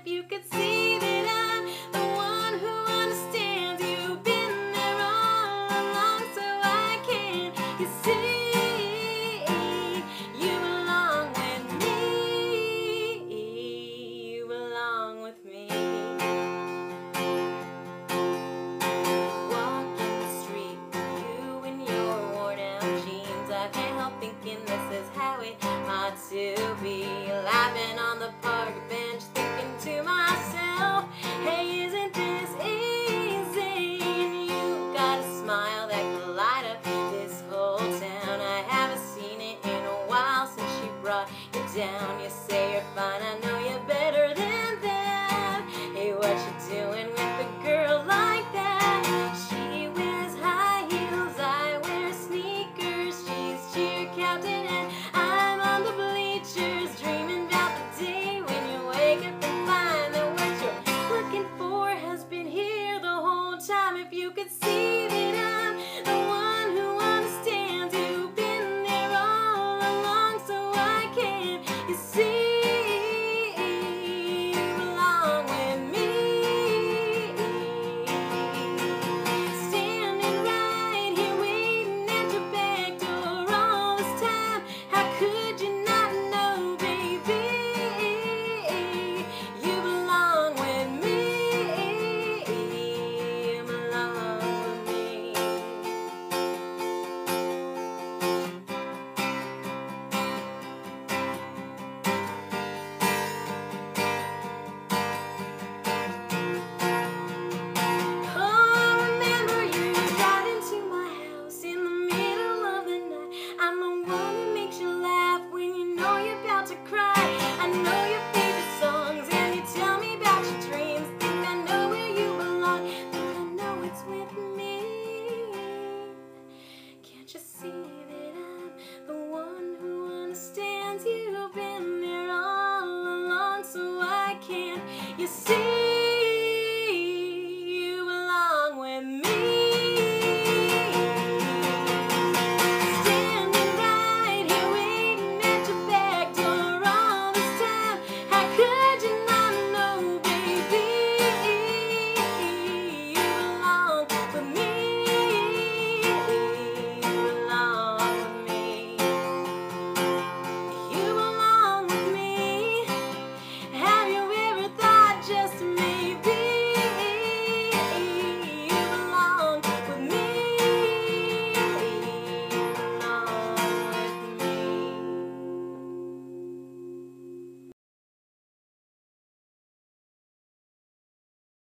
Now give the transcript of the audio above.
if you could see. fine, I know you better than that. Hey, what you doing with a girl like that? She wears high heels, I wear sneakers. She's cheer captain, and I'm on the bleachers, dreaming about the day when you wake up and find that what you're looking for has been here the whole time. If you could see. You see.